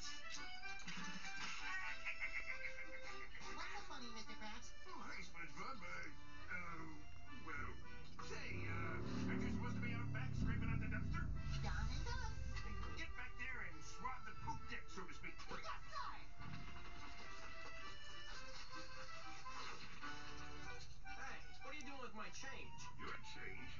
What's so funny, Mr. Krabs? Oh, thanks, SpongeBob. Uh, uh, well, say, uh, aren't you supposed to be out back scraping at the dumpster. Down and up. Get back there and swab the poop deck, so to speak. Yes, sir. Hey, what are you doing with my change? Your change?